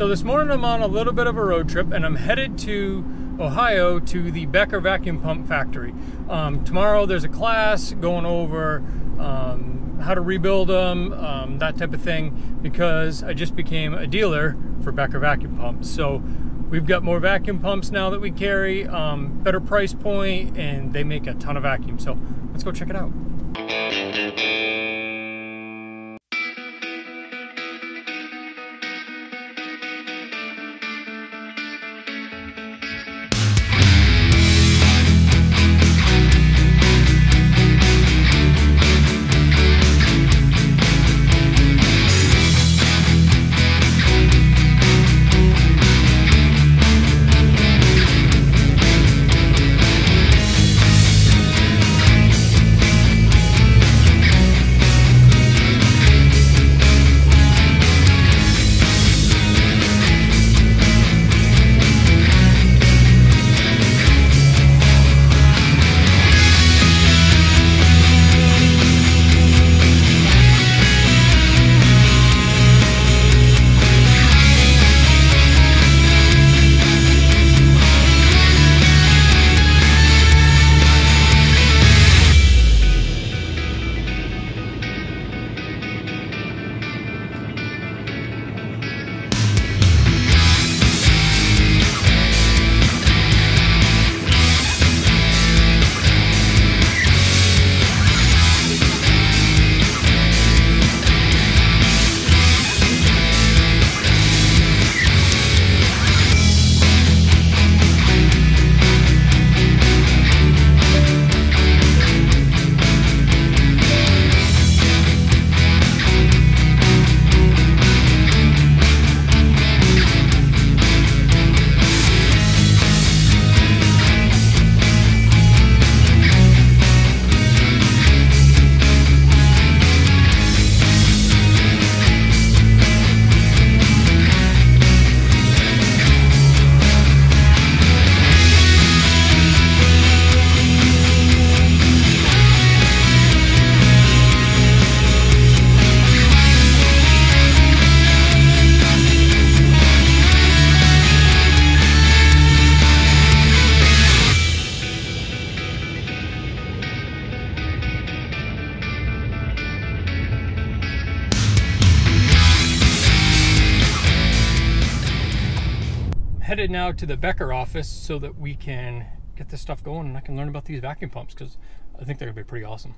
So this morning I'm on a little bit of a road trip and I'm headed to Ohio to the Becker Vacuum Pump Factory. Um, tomorrow there's a class going over um, how to rebuild them, um, that type of thing, because I just became a dealer for Becker Vacuum Pumps. So we've got more vacuum pumps now that we carry, um, better price point, and they make a ton of vacuum. So let's go check it out. Headed now to the Becker office so that we can get this stuff going and I can learn about these vacuum pumps because I think they're gonna be pretty awesome.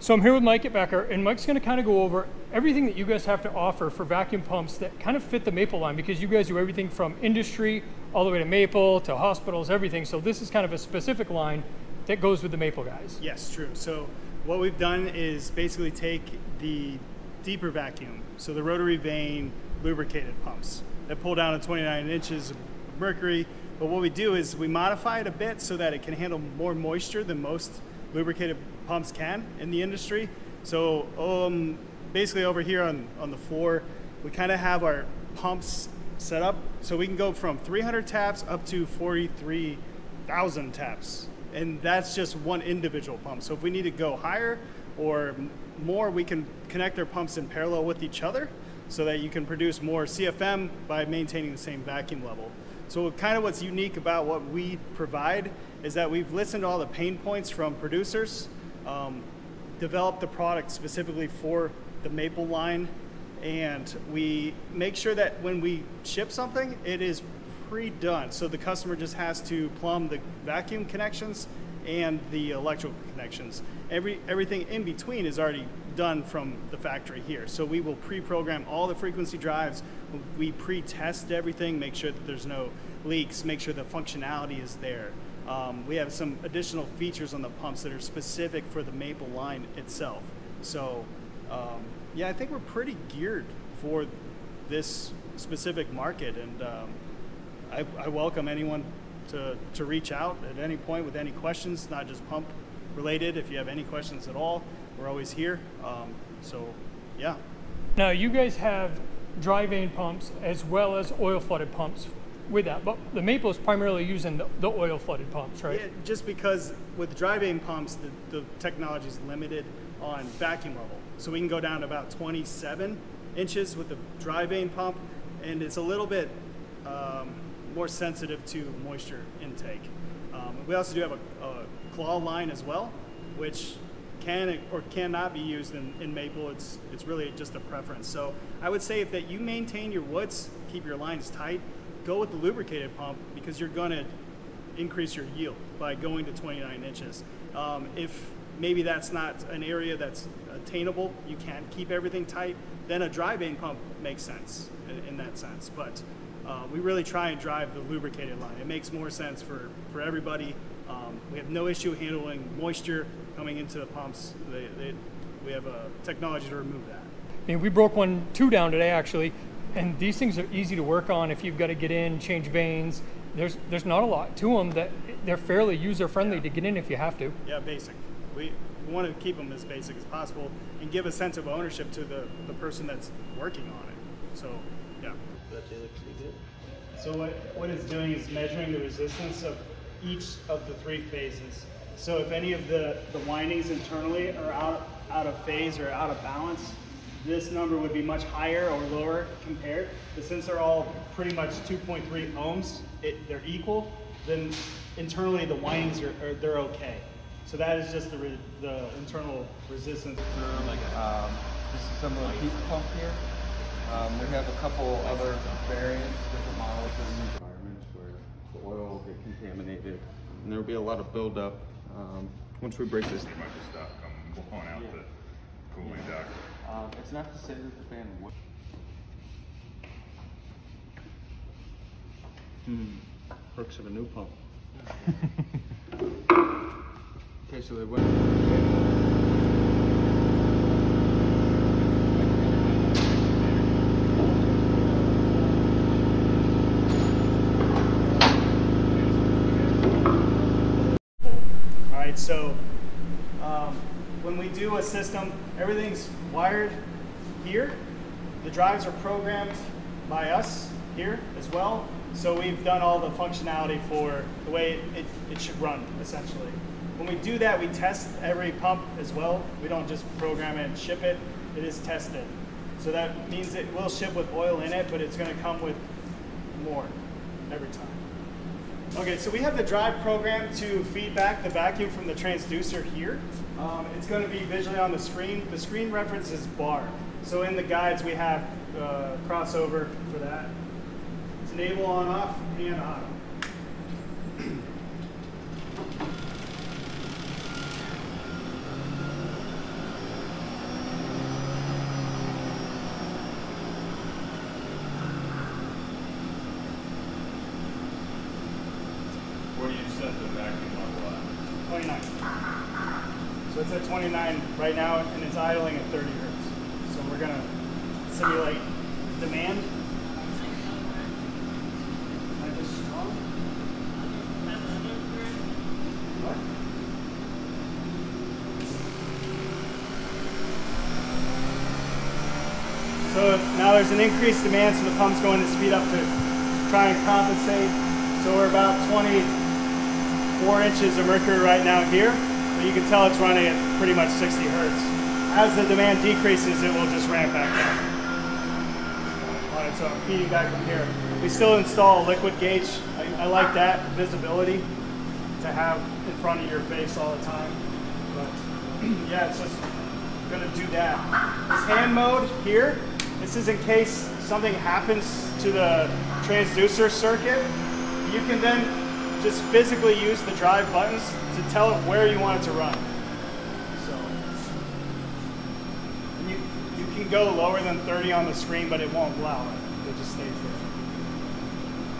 So I'm here with Mike at Becker and Mike's gonna kind of go over everything that you guys have to offer for vacuum pumps that kind of fit the Maple line because you guys do everything from industry all the way to Maple to hospitals, everything. So this is kind of a specific line that goes with the Maple guys. Yes, true. So what we've done is basically take the deeper vacuum, so the rotary vane lubricated pumps that pull down to 29 inches of mercury. But what we do is we modify it a bit so that it can handle more moisture than most lubricated pumps can in the industry. So um, basically over here on, on the floor, we kind of have our pumps set up so we can go from 300 taps up to 43,000 taps. And that's just one individual pump. So if we need to go higher or more, we can connect our pumps in parallel with each other so that you can produce more CFM by maintaining the same vacuum level. So kind of what's unique about what we provide is that we've listened to all the pain points from producers, um, developed the product specifically for the Maple line, and we make sure that when we ship something, it is pre-done. So the customer just has to plumb the vacuum connections and the electrical connections. Every, everything in between is already done from the factory here. So we will pre-program all the frequency drives. We pre-test everything, make sure that there's no leaks, make sure the functionality is there. Um, we have some additional features on the pumps that are specific for the Maple line itself. So um, yeah, I think we're pretty geared for this specific market and um, I, I welcome anyone to, to reach out at any point with any questions, not just pump related. If you have any questions at all, we're always here. Um, so, yeah. Now, you guys have dry vane pumps as well as oil flooded pumps with that, but the Maple is primarily using the, the oil flooded pumps, right? Yeah, just because with dry vane pumps, the, the technology is limited on vacuum level. So we can go down to about 27 inches with the dry vane pump. and it's a little bit um, more sensitive to moisture intake. Um, we also do have a, a, claw line as well, which can or cannot be used in, in, maple. It's it's really just a preference. So I would say if that you maintain your woods, keep your lines tight, go with the lubricated pump because you're going to increase your yield by going to 29 inches. Um, if maybe that's not an area that's attainable, you can't keep everything tight, then a dry vane pump makes sense in, in that sense. But uh, we really try and drive the lubricated line. It makes more sense for, for everybody. Um, we have no issue handling moisture coming into the pumps. They, they, we have a technology to remove that. I mean, we broke one, two down today actually, and these things are easy to work on if you've got to get in, change vanes. There's there's not a lot to them that they're fairly user friendly yeah. to get in if you have to. Yeah, basic. We, we want to keep them as basic as possible and give a sense of ownership to the, the person that's working on it. So, yeah. That looks pretty good. So what, what it's doing is measuring the resistance of each of the three phases. So if any of the, the windings internally are out, out of phase or out of balance, this number would be much higher or lower compared. But since they're all pretty much 2.3 ohms, it, they're equal, then internally the windings are, are, they're okay. So that is just the, re, the internal resistance. Um, this is some of the heat pump here. Um, we have a couple other variants, different models in environments where the oil will get contaminated and there'll be a lot of buildup. Um, once we break this, there might be stuff coming, pulling out yeah. the cooling duct. Um, it's not to say that the fan would. Hmm. Perks of a new pump. okay, so they went. So um, when we do a system, everything's wired here. The drives are programmed by us here as well. So we've done all the functionality for the way it, it, it should run, essentially. When we do that, we test every pump as well. We don't just program it and ship it. It is tested. So that means it will ship with oil in it, but it's going to come with more every time. Okay, so we have the drive program to feed back the vacuum from the transducer here. Um, it's going to be visually on the screen. The screen references bar. So in the guides we have uh, crossover for that. It's enable on off and auto. Where do you set the vacuum level at? 29. So it's at 29 right now, and it's idling at 30 hertz. So we're going to simulate demand. So now there's an increased demand, so the pump's going to speed up to try and compensate. So we're about 24 inches of mercury right now here, but you can tell it's running at pretty much 60 hertz. As the demand decreases, it will just ramp back down. On its own, feeding back from here. We still install a liquid gauge. I, I like that visibility to have in front of your face all the time. But yeah, it's just gonna do that. This hand mode here, this is in case something happens to the transducer circuit. You can then just physically use the drive buttons to tell it where you want it to run. So you, you can go lower than 30 on the screen, but it won't allow it. It just stays there.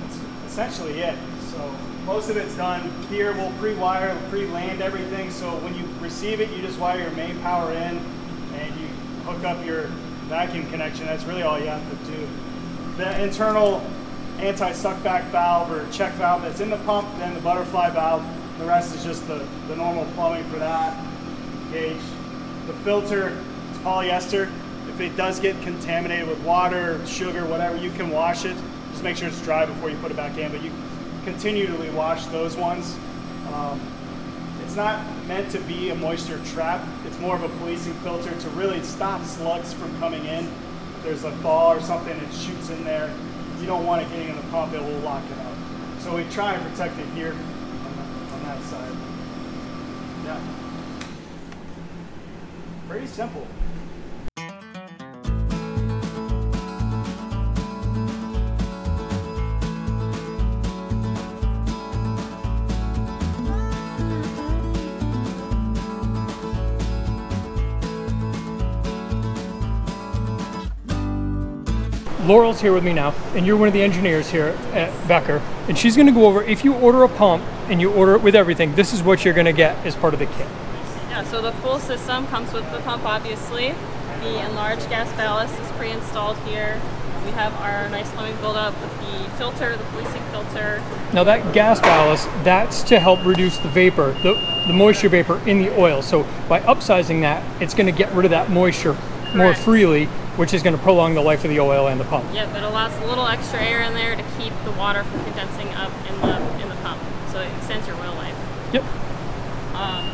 That's essentially it. So most of it's done. Here we'll pre-wire, pre-land everything. So when you receive it, you just wire your main power in and you hook up your vacuum connection. That's really all you have to do. The internal anti-suckback valve or check valve that's in the pump, then the butterfly valve. The rest is just the, the normal plumbing for that gauge. The filter, it's polyester. If it does get contaminated with water, sugar, whatever, you can wash it. Just make sure it's dry before you put it back in, but you continually wash those ones. Um, it's not meant to be a moisture trap. It's more of a policing filter to really stop slugs from coming in. If there's a thaw or something, it shoots in there you don't want it getting in the pump, it will lock it up. So we try and protect it here on, the, on that side. Yeah. Pretty simple. Laurel's here with me now, and you're one of the engineers here at Becker, and she's going to go over if you order a pump and you order it with everything, this is what you're going to get as part of the kit. Yeah, so the full system comes with the pump, obviously. The enlarged gas ballast is pre-installed here. We have our nice plumbing buildup with the filter, the policing filter. Now that gas ballast, that's to help reduce the vapor, the, the moisture vapor in the oil. So by upsizing that, it's going to get rid of that moisture more freely, which is going to prolong the life of the oil and the pump. Yep, it allows a little extra air in there to keep the water from condensing up in the in the pump, so it extends your oil life. Yep. Um,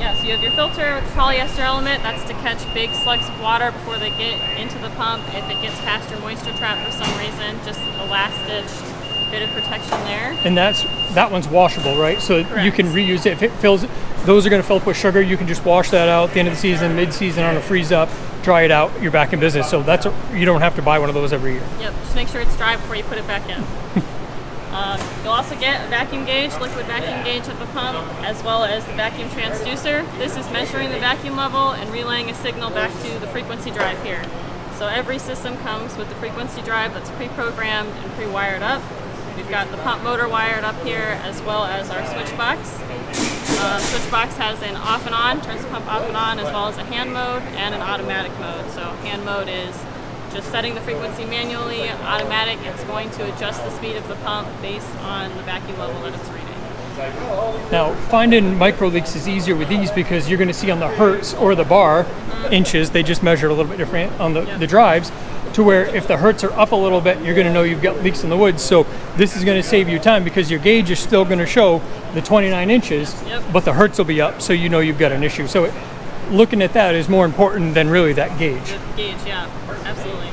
yeah, so you have your filter with the polyester element. That's to catch big slugs of water before they get into the pump. If it gets past your moisture trap for some reason, just a last ditch bit of protection there. And that's that one's washable, right? So you can reuse it if it fills. Those are going to fill up with sugar. You can just wash that out at the end of the season, mid-season on a freeze up, dry it out. You're back in business. So that's a, you don't have to buy one of those every year. Yep, just make sure it's dry before you put it back in. um, you'll also get a vacuum gauge, liquid vacuum gauge at the pump, as well as the vacuum transducer. This is measuring the vacuum level and relaying a signal back to the frequency drive here. So every system comes with the frequency drive that's pre-programmed and pre-wired up. We've got the pump motor wired up here, as well as our switch box. Uh, switch box has an off and on, turns the pump off and on, as well as a hand mode and an automatic mode. So hand mode is just setting the frequency manually. Automatic, it's going to adjust the speed of the pump based on the vacuum level that it's reading. Now, finding micro leaks is easier with these because you're going to see on the hertz or the bar inches, they just measure a little bit different on the, the drives, to where if the hertz are up a little bit, you're going to know you've got leaks in the woods. So this is going to save you time because your gauge is still going to show the 29 inches, Yep. but the hertz will be up, so you know you've got an issue. So it, looking at that is more important than really that gauge. The gauge, yeah, absolutely.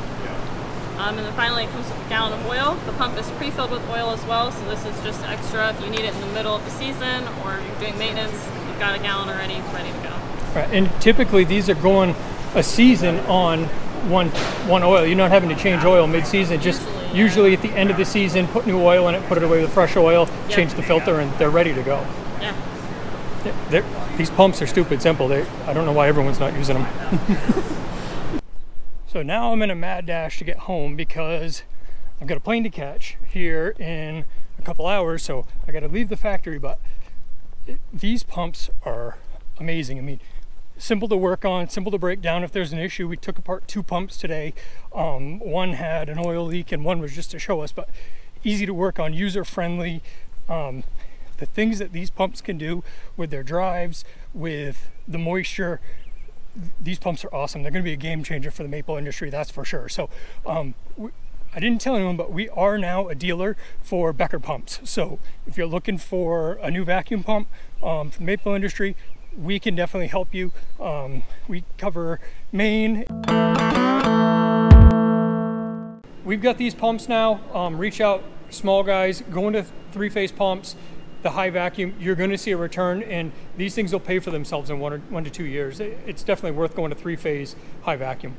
Um, and then finally, it comes with a gallon of oil. The pump is pre-filled with oil as well, so this is just extra. If you need it in the middle of the season or you're doing maintenance, you've got a gallon already ready to go. Right, and typically these are going a season on one one oil. You're not having to change oil mid-season. Just Usually, yeah. usually at the end of the season, put new oil in it, put it away with fresh oil, Yep. change the filter, and they're ready to go. Yeah. They're- these pumps are stupid simple. They, I don't know why everyone's not using them. so now I'm in a mad dash to get home because I've got a plane to catch here in a couple hours. So I got to leave the factory, but these pumps are amazing. I mean, simple to work on, simple to break down if there's an issue. We took apart two pumps today. Um, one had an oil leak and one was just to show us, but easy to work on, user friendly. Um, the things that these pumps can do with their drives, with the moisture, these pumps are awesome. They're going to be a game changer for the maple industry, that's for sure. So, um, we, I didn't tell anyone, but we are now a dealer for Becker pumps. So, if you're looking for a new vacuum pump um, for the maple industry, we can definitely help you. Um, we cover Maine. We've got these pumps now. Um, reach out, small guys, go into three phase pumps, the high vacuum. You're going to see a return, and these things will pay for themselves in one or one to two years. It's definitely worth going to three phase high vacuum.